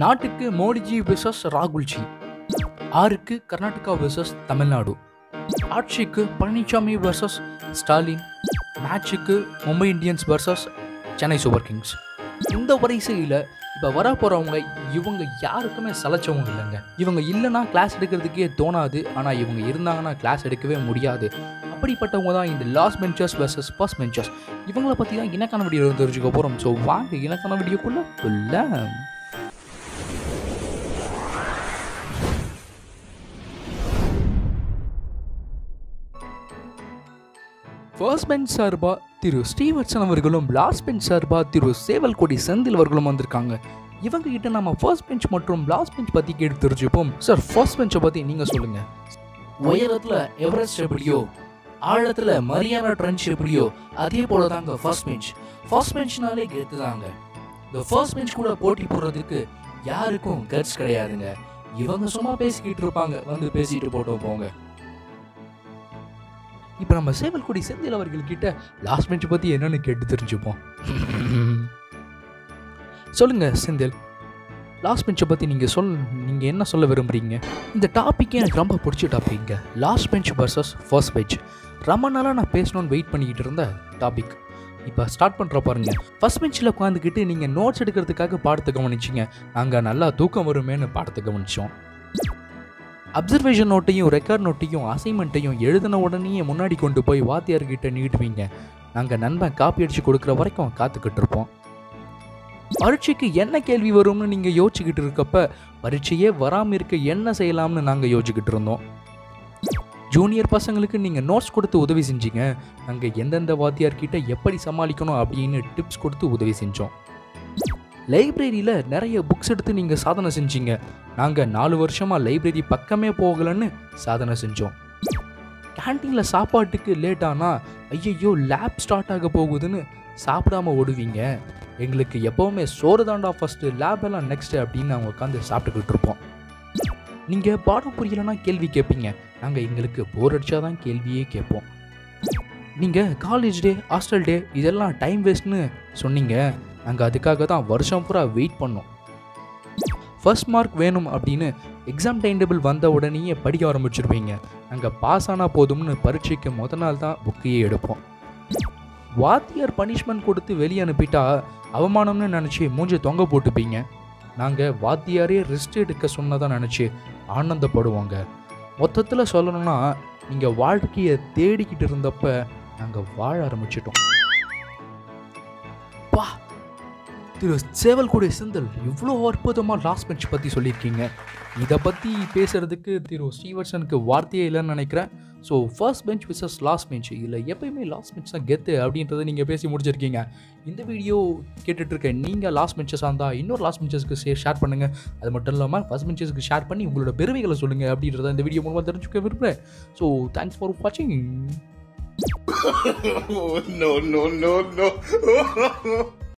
நாட்டுக்கு மோடிஜி விசஸ் ராகுல்ஜி. ஆறுக்கு கர்நாடகா விசஸ் தமிழ்நாடு. ஆட்சிக்கு Palaniswami versus Stalin. மேட்சுக்கு Mumbai Indians versus Chennai Super Kings. இந்த வரிசையில் இப்போ வர போகிறவங்க இவங்க யாருக்குமே சலைச்சவங்க இல்லைங்க. இவங்க இல்லைன்னா கிளாஸ் எடுக்கிறதுக்கே தோணாது. ஆனால் இவங்க இருந்தாங்கன்னா கிளாஸ் எடுக்கவே முடியாது. அப்படிப்பட்டவங்க தான் இந்த last benchers versus first benchers இவங்கள பற்றி தான் இனக்கான வீடியோ தெரிஞ்சுக்க போகிறோம் ஸோ வாங்க இனக்கான வீடியோக்குள்ளே ஃபர்ஸ்ட் பெஞ்ச் சார்பாக திரு ஸ்ரீவத்சன் அவர்களும் லாஸ்ட் பெஞ்ச் சார்பாக திரு சேவல்கொடி செந்தில் அவர்களும் வந்திருக்காங்க. இவங்க கிட்ட நம்ம ஃபர்ஸ்ட் பெஞ்ச் மற்றும் லாஸ்ட் பெஞ்ச் பற்றி கேட்டு தெரிஞ்சுப்போம். சார் ஃபர்ஸ்ட் பெஞ்சை பற்றி நீங்கள் சொல்லுங்கள் உயரத்தில் எவரெஸ்ட் எப்படியோ ஆழத்தில் மரியானா ட்ரென்ச் எப்படியோ அதே போல தாங்க ஃபர்ஸ்ட் பெஞ்ச் ஃபர்ஸ்ட் பெஞ்ச்னாலே கெத்து தாங்க. இந்த ஃபர்ஸ்ட் பெஞ்ச் கூட போட்டி போடுறதுக்கு யாருக்கும் கட்ஸ் கிடையாதுங்க. இவங்க சும்மா பேசிக்கிட்டு இருப்பாங்க வந்து பேசிட்டு போட்டோம் போங்க. இப்போ நம்ம சேவல்குடி செந்தில் அவர்கள் கிட்ட லாஸ்ட் பெஞ்ச் பற்றி என்னன்னு கேட்டு தெரிஞ்சுப்போம். சொல்லுங்க செந்தில். லாஸ்ட் பெஞ்சை பற்றி நீங்கள் சொல் நீங்கள் என்ன சொல்ல விரும்புகிறீங்க இந்த டாப்பிக்கே எனக்கு ரொம்ப பிடிச்ச டாப்பிங்க last bench versus first bench ரொம்ப நாளாக நான் பேசணும்னு வெயிட் பண்ணிக்கிட்டு இருந்த டாபிக் இப்போ ஸ்டார்ட் பண்ணுற பாருங்க. ஃபர்ஸ்ட் பெஞ்சில் உட்காந்துக்கிட்டு நீங்கள் நோட்ஸ் எடுக்கிறதுக்காக பாடத்தை கவனிச்சிங்க. நாங்கள் நல்லா தூக்கம் வருமேன்னு பாடத்தை கவனிச்சோம். அப்சர்வேஷன் நோட்டையும் ரெக்கார்ட் நோட்டையும் அசைன்மெண்ட்டையும் எழுதின உடனே முன்னாடி கொண்டு போய் வாத்தியார்கிட்ட நீட்டுவீங்க. நாங்கள் நண்பன் காப்பி அடித்து கொடுக்குற வரைக்கும் காத்துக்கிட்டு இருப்போம். பரீட்சைக்கு என்ன கேள்வி வரும்னு நீங்கள் யோசிச்சுக்கிட்டு இருக்கப்ப பரீட்சையே வராமல் இருக்க என்ன செய்யலாம்னு நாங்கள் யோசிச்சுக்கிட்டு இருந்தோம். ஜூனியர் பசங்களுக்கு நீங்கள் நோட்ஸ் கொடுத்து உதவி செஞ்சீங்க. நாங்கள் எந்தெந்த வாத்தியார்கிட்ட எப்படி சமாளிக்கணும் அப்படின்னு டிப்ஸ் கொடுத்து உதவி செஞ்சோம். லைப்ரரியில் நிறைய புக்ஸ் எடுத்து நீங்கள் சாதனை செஞ்சீங்க. நாங்கள் நாலு வருஷமாக லைப்ரரி பக்கமே போகலன்னு சாதனை செஞ்சோம். கேன்டீனில் சாப்பாட்டுக்கு லேட் ஆனால் ஐயையோ லேப் ஸ்டார்ட் ஆக போகுதுன்னு சாப்பிடாம ஓடுவீங்க. எங்களுக்கு எப்போவுமே சோறு தாண்டா ஃபஸ்ட்டு லேப் எல்லாம் நெக்ஸ்ட்டு அப்படின்னு நாங்கள் உட்காந்து சாப்பிட்டுக்கிட்டு இருப்போம். நீங்கள் பாடம் புரியலன்னா கேள்வி கேட்பீங்க. நாங்கள் எங்களுக்கு போர் அடித்தா தான் கேள்வியே கேட்போம். நீங்கள் காலேஜ் டே ஹாஸ்டல் டே இதெல்லாம் டைம் வேஸ்ட்னு சொன்னீங்க. நாங்கள் அதுக்காக தான் வருஷம் பூரா வெயிட் பண்ணோம். ஃபர்ஸ்ட் மார்க் வேணும் அப்படின்னு எக்ஸாம் டைம் டேபிள் வந்த உடனேயே படிக்க ஆரம்பிச்சிருப்பீங்க நாங்கள் பாஸ் ஆனால் போதும்னு பரீட்சைக்கு முத நாள் தான் புக்கையே எடுப்போம். வாத்தியார் பனிஷ்மெண்ட் கொடுத்து வெளியே அனுப்பிட்டா அவமானம்னு நினச்சி மூஞ்சி தொங்க போட்டுப்பீங்க. நாங்கள் வாத்தியாரே ரெஸ்ட் எடுக்க சொன்னதாக நினச்சி ஆனந்தப்படுவோங்க. மொத்தத்தில் சொல்லணும்னா நீங்கள் வாழ்க்கையை தேடிக்கிட்டு இருந்தப்ப நாங்கள் வாழ ஆரம்பிச்சிட்டோம். பா! திரு சேவல் கூட செந்தல் இவ்வளோ அற்புதமாக லாஸ்ட் பெஞ்ச் பற்றி சொல்லியிருக்கீங்க. இதை பற்றி பேசுகிறதுக்கு திரு ஸ்ரீவர்சனுக்கு வார்த்தையே இல்லைன்னு நினைக்கிறேன். So first bench versus last bench இதில் எப்பயுமே லாஸ்ட் பெஞ்ச் தான் கெத்து அப்படின்றத நீங்கள் பேசி முடிச்சிருக்கீங்க. இந்த வீடியோ கேட்டுட்ருக்க நீங்கள் லாஸ்ட் பெஞ்சஸாக இருந்தால் இன்னொரு லாஸ்ட் பெஞ்சஸ்க்கு சே ஷேர் பண்ணுங்கள் அது மட்டும் இல்லாமல் ஃபர்ஸ்ட் பெஞ்சஸ்க்கு ஷேர் பண்ணி உங்களோட பெருமைகளை சொல்லுங்கள் அப்படின்றத இந்த வீடியோ மூலமாக தெரிஞ்சுக்க விரும்புகிறேன் ஸோ தேங்க்ஸ் ஃபார் வாட்சிங் no, no, no, no.